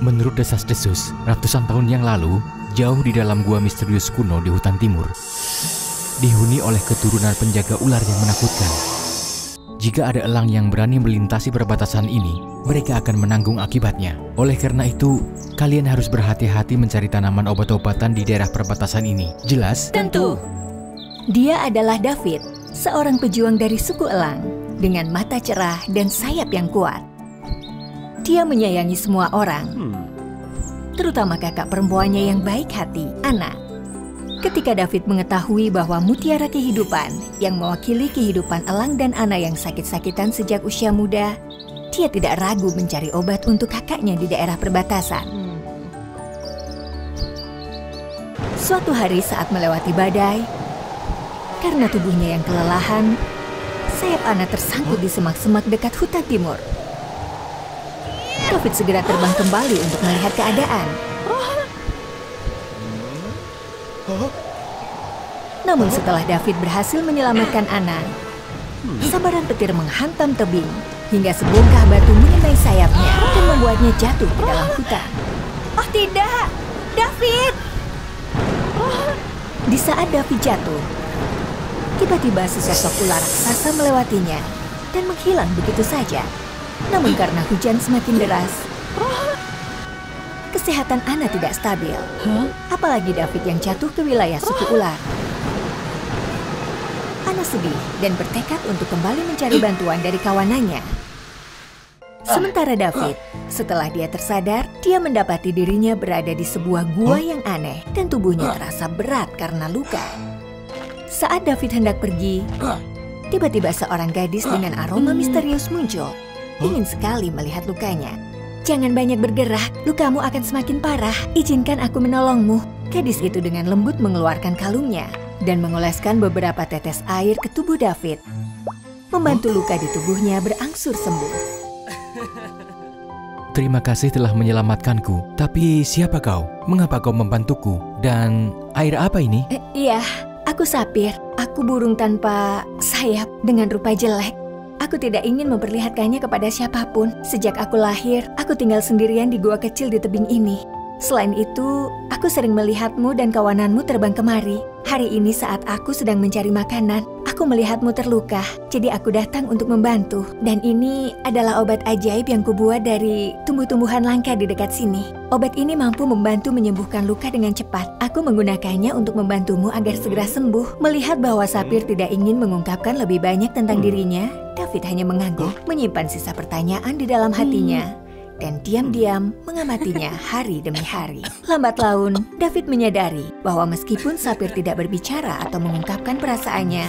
Menurut desas-desus, ratusan tahun yang lalu, jauh di dalam gua misterius kuno di hutan timur, dihuni oleh keturunan penjaga ular yang menakutkan. Jika ada elang yang berani melintasi perbatasan ini, mereka akan menanggung akibatnya. Oleh karena itu, kalian harus berhati-hati mencari tanaman obat-obatan di daerah perbatasan ini. Jelas? Tentu. Dia adalah David, seorang pejuang dari suku elang, dengan mata cerah dan sayap yang kuat. Dia menyayangi semua orang, terutama kakak perempuannya yang baik hati, Anna. Ketika David mengetahui bahwa mutiara kehidupan yang mewakili kehidupan Elang dan Ana yang sakit-sakitan sejak usia muda, dia tidak ragu mencari obat untuk kakaknya di daerah perbatasan. Suatu hari saat melewati badai, karena tubuhnya yang kelelahan, sayap Ana tersangkut di semak-semak dekat hutan timur. David segera terbang kembali untuk melihat keadaan. Namun setelah David berhasil menyelamatkan Ana, sabaran petir menghantam tebing hingga sebongkah batu mengenai sayapnya dan membuatnya jatuh ke dalam hutan. Oh tidak, David! Di saat David jatuh, tiba-tiba sesosok ular raksasa melewatinya dan menghilang begitu saja. Namun karena hujan semakin deras, kesehatan Ana tidak stabil. Apalagi David yang jatuh ke wilayah suku ular. Ana sedih dan bertekad untuk kembali mencari bantuan dari kawanannya. Sementara David, setelah dia tersadar, dia mendapati dirinya berada di sebuah gua yang aneh dan tubuhnya terasa berat karena luka. Saat David hendak pergi, tiba-tiba seorang gadis dengan aroma misterius muncul. Ingin sekali melihat lukanya. Jangan banyak bergerak, lukamu akan semakin parah. Izinkan aku menolongmu. Gadis itu dengan lembut mengeluarkan kalungnya dan mengoleskan beberapa tetes air ke tubuh David. Membantu luka di tubuhnya berangsur sembuh. Terima kasih telah menyelamatkanku. Tapi siapa kau? Mengapa kau membantuku? Dan air apa ini? Eh, iya, aku Sapir. Aku burung tanpa sayap dengan rupa jelek. Aku tidak ingin memperlihatkannya kepada siapa pun. Sejak aku lahir, aku tinggal sendirian di gua kecil di tebing ini. Selain itu, aku sering melihatmu dan kawananmu terbang kemari. Hari ini saat aku sedang mencari makanan, aku melihatmu terluka. Jadi aku datang untuk membantu. Dan ini adalah obat ajaib yang kubuat dari tumbuh-tumbuhan langka di dekat sini. Obat ini mampu membantu menyembuhkan luka dengan cepat. Aku menggunakannya untuk membantumu agar segera sembuh. Melihat bahwa Sapir tidak ingin mengungkapkan lebih banyak tentang dirinya, David hanya mengangguk, menyimpan sisa pertanyaan di dalam hatinya dan diam-diam mengamatinya hari demi hari. Lambat laun, David menyadari bahwa meskipun Sapir tidak berbicara atau mengungkapkan perasaannya,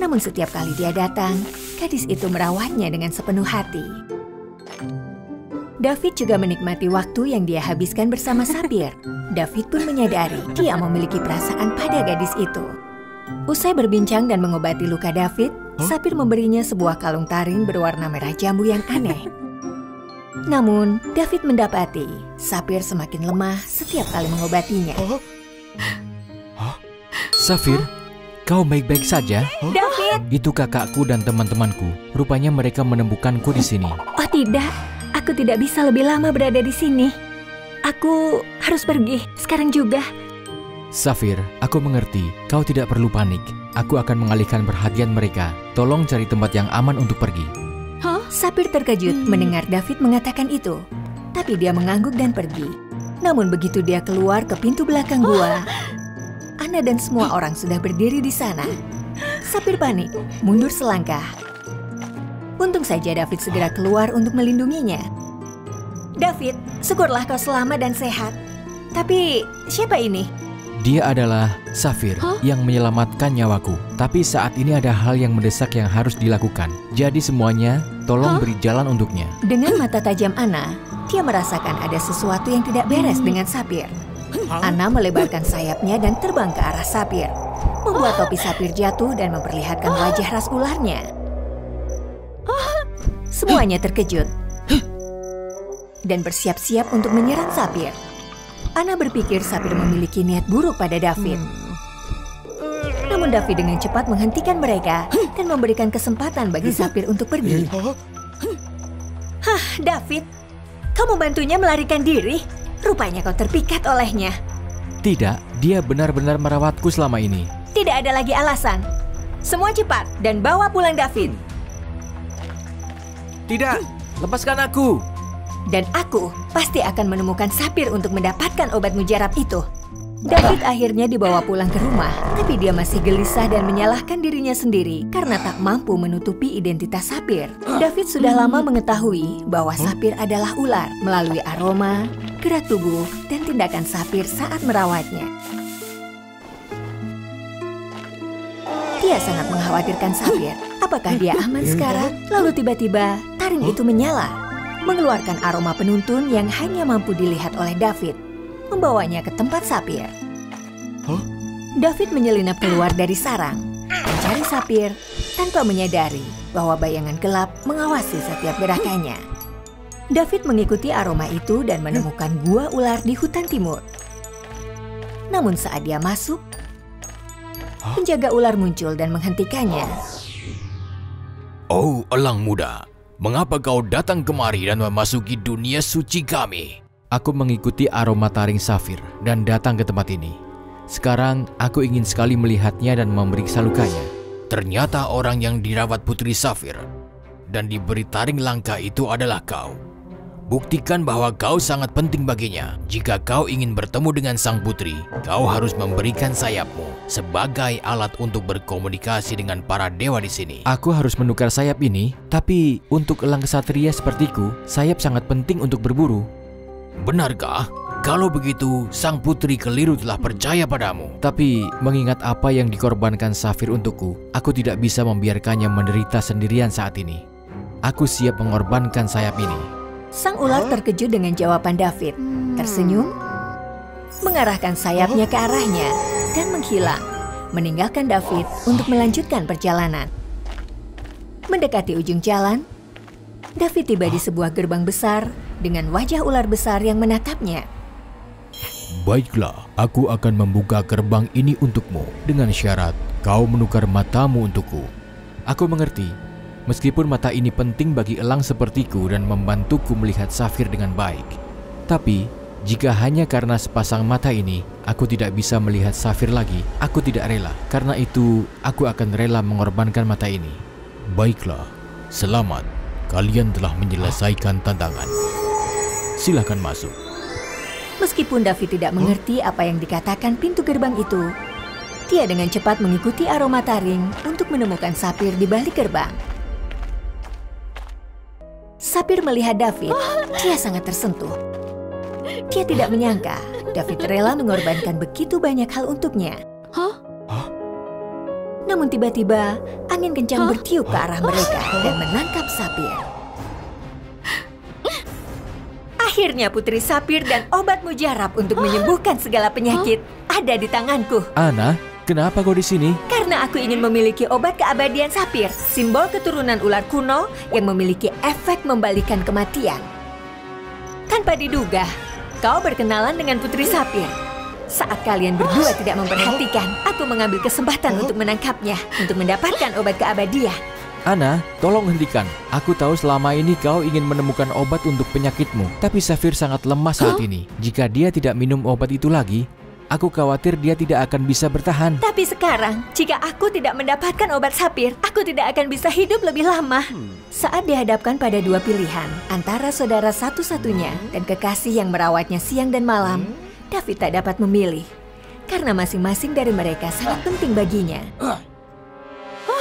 namun setiap kali dia datang, gadis itu merawatnya dengan sepenuh hati. David juga menikmati waktu yang dia habiskan bersama Sapir. David pun menyadari dia memiliki perasaan pada gadis itu. Usai berbincang dan mengobati luka David, Sapir memberinya sebuah kalung taring berwarna merah jambu yang aneh. Namun, David mendapati Sapir semakin lemah setiap kali mengobatinya. Safir, kau baik-baik saja? David! Itu kakakku dan teman-temanku. Rupanya mereka menemukanku di sini. Oh tidak, aku tidak bisa lebih lama berada di sini. Aku harus pergi sekarang juga. Safir, aku mengerti. Kau tidak perlu panik. Aku akan mengalihkan perhatian mereka. Tolong cari tempat yang aman untuk pergi. Sapir terkejut mendengar David mengatakan itu. Tapi dia mengangguk dan pergi. Namun begitu dia keluar ke pintu belakang gua, Ana dan semua orang sudah berdiri di sana. Sapir panik, mundur selangkah. Untung saja David segera keluar untuk melindunginya. David, syukurlah kau selamat dan sehat. Tapi siapa ini? Dia adalah Safir yang menyelamatkan nyawaku. Tapi saat ini ada hal yang mendesak yang harus dilakukan. Jadi semuanya, tolong beri jalan untuknya. Dengan mata tajam Ana, dia merasakan ada sesuatu yang tidak beres dengan Sapir. Ana melebarkan sayapnya dan terbang ke arah Sapir. Membuat topi Sapir jatuh dan memperlihatkan wajah ras ularnya. Semuanya terkejut dan bersiap-siap untuk menyerang Sapir. Ana berpikir Sapir memiliki niat buruk pada David. Namun David dengan cepat menghentikan mereka dan memberikan kesempatan bagi Sapir untuk pergi. Hah, David, Kau membantunya melarikan diri? Rupanya kau terpikat olehnya. Tidak, dia benar-benar merawatku selama ini. Tidak ada lagi alasan. Semua cepat dan bawa pulang David. Tidak, lepaskan aku. Dan aku pasti akan menemukan Sapir untuk mendapatkan obat mujarab itu. David akhirnya dibawa pulang ke rumah, tapi dia masih gelisah dan menyalahkan dirinya sendiri karena tak mampu menutupi identitas Sapir. David sudah lama mengetahui bahwa Sapir adalah ular melalui aroma, gerak tubuh, dan tindakan Sapir saat merawatnya. Dia sangat mengkhawatirkan Sapir. Apakah dia aman sekarang? Lalu tiba-tiba taring itu menyala, mengeluarkan aroma penuntun yang hanya mampu dilihat oleh David, membawanya ke tempat Sapir. David menyelinap keluar dari sarang, mencari Sapir tanpa menyadari bahwa bayangan gelap mengawasi setiap gerakannya. David mengikuti aroma itu dan menemukan gua ular di hutan timur. Namun saat dia masuk, penjaga ular muncul dan menghentikannya. Oh, elang muda. Mengapa kau datang kemari dan memasuki dunia suci kami? Aku mengikuti aroma taring safir dan datang ke tempat ini. Sekarang aku ingin sekali melihatnya dan memeriksa lukanya. Ternyata orang yang dirawat Putri Safir dan diberi taring langka itu adalah kau. Buktikan bahwa kau sangat penting baginya. Jika kau ingin bertemu dengan sang putri, kau harus memberikan sayapmu sebagai alat untuk berkomunikasi dengan para dewa di sini. Aku harus menukar sayap ini, tapi untuk elang kesatria sepertiku, sayap sangat penting untuk berburu. Benarkah? Kalau begitu, sang putri keliru telah percaya padamu. Tapi, mengingat apa yang dikorbankan Safir untukku, aku tidak bisa membiarkannya menderita sendirian saat ini. Aku siap mengorbankan sayap ini. Sang ular terkejut dengan jawaban David. Tersenyum, mengarahkan sayapnya ke arahnya, dan menghilang, meninggalkan David untuk melanjutkan perjalanan. Mendekati ujung jalan, David tiba di sebuah gerbang besar dengan wajah ular besar yang menatapnya. Baiklah, aku akan membuka gerbang ini untukmu dengan syarat kau menukar matamu untukku. Aku mengerti, meskipun mata ini penting bagi elang sepertiku dan membantuku melihat Safir dengan baik. Tapi, jika hanya karena sepasang mata ini, aku tidak bisa melihat Safir lagi, aku tidak rela. Karena itu, aku akan rela mengorbankan mata ini. Baiklah, selamat. Kalian telah menyelesaikan tantangan. Silakan masuk. Meskipun David tidak mengerti apa yang dikatakan pintu gerbang itu, dia dengan cepat mengikuti aroma taring untuk menemukan Sapir di balik gerbang. Sapir melihat David, dia sangat tersentuh. Dia tidak menyangka David rela mengorbankan begitu banyak hal untuknya. Namun tiba-tiba angin kencang bertiup ke arah mereka dan menangkap Sapir. Akhirnya Putri Sapir dan obat mujarab untuk menyembuhkan segala penyakit ada di tanganku. Ana, kenapa kau di sini? Karena aku ingin memiliki obat keabadian Sapir, simbol keturunan ular kuno yang memiliki efek membalikan kematian. Tanpa diduga, kau berkenalan dengan Putri Sapir. Saat kalian berdua tidak memperhatikan, aku mengambil kesempatan untuk menangkapnya untuk mendapatkan obat keabadian. Ana, tolong hentikan. Aku tahu selama ini kau ingin menemukan obat untuk penyakitmu, tapi Safir sangat lemah saat ini. Jika dia tidak minum obat itu lagi, aku khawatir dia tidak akan bisa bertahan. Tapi sekarang, jika aku tidak mendapatkan obat Sapir, aku tidak akan bisa hidup lebih lama. Saat dihadapkan pada dua pilihan, antara saudara satu-satunya dan kekasih yang merawatnya siang dan malam, David tak dapat memilih. Karena masing-masing dari mereka sangat penting baginya.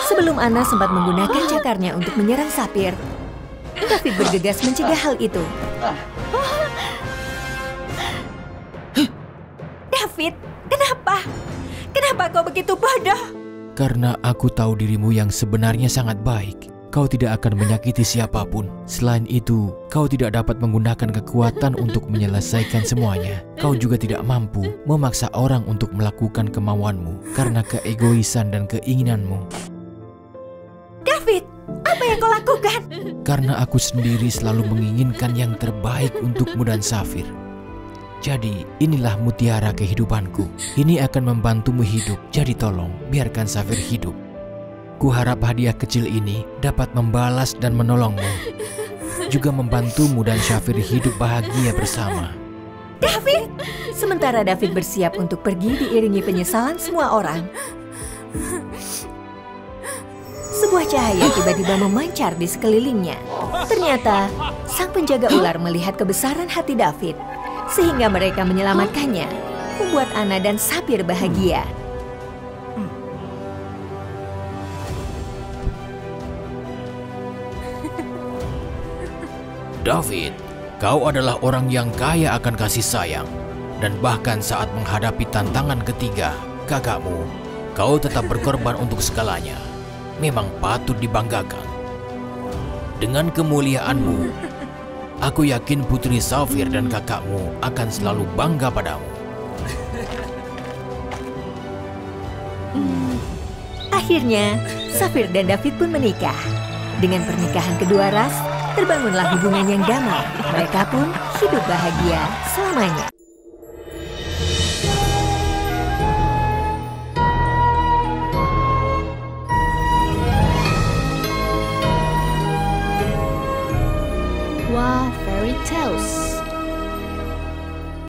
Sebelum Ana sempat menggunakan cakarnya untuk menyerang Sapir, David bergegas mencegah hal itu. David, kenapa? Kenapa kau begitu bodoh? Karena aku tahu dirimu yang sebenarnya sangat baik. Kau tidak akan menyakiti siapa pun. Selain itu, kau tidak dapat menggunakan kekuatan untuk menyelesaikan semuanya. Kau juga tidak mampu memaksa orang untuk melakukan kemauanmu karena keegoisan dan keinginanmu. David, apa yang kau lakukan? Karena aku sendiri selalu menginginkan yang terbaik untukmu dan Safir. Jadi, inilah mutiara kehidupanku. Ini akan membantumu hidup. Jadi tolong, biarkan Safir hidup. Kuharap hadiah kecil ini dapat membalas dan menolongmu. juga membantumu dan Syafir hidup bahagia bersama. David! Sementara David bersiap untuk pergi diiringi penyesalan semua orang. Sebuah cahaya tiba-tiba memancar di sekelilingnya. Ternyata, sang penjaga ular melihat kebesaran hati David, sehingga mereka menyelamatkannya, membuat Ana dan Sapir bahagia. David, kau adalah orang yang kaya akan kasih sayang. Dan bahkan saat menghadapi tantangan ketiga, kakakmu, kau tetap berkorban untuk segalanya. Memang patut dibanggakan. Dengan kemuliaanmu, aku yakin Putri Safir dan kakakmu akan selalu bangga padamu. Akhirnya, Safir dan David pun menikah. Dengan pernikahan kedua ras, terbangunlah hubungan yang damai. Mereka pun hidup bahagia selamanya.